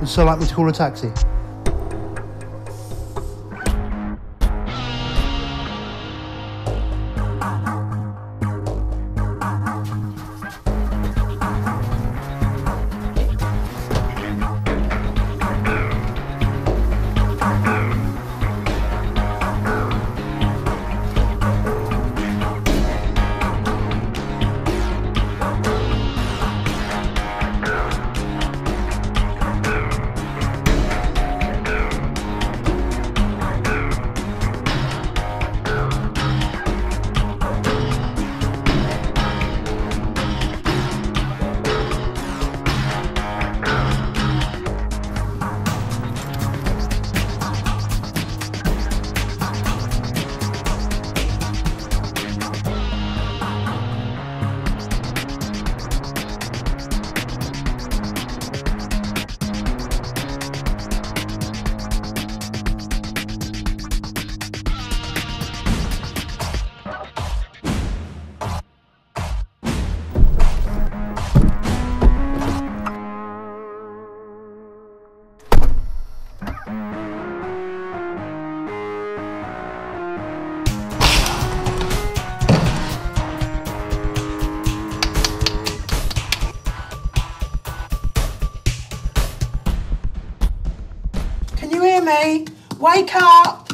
Would so like me to call a taxi? Can you hear me? Wake up!